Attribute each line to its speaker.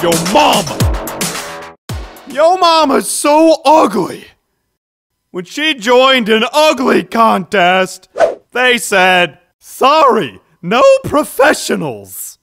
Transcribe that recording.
Speaker 1: Yo mama! Yo mama's so ugly! When she joined an ugly contest, they said, Sorry, no professionals!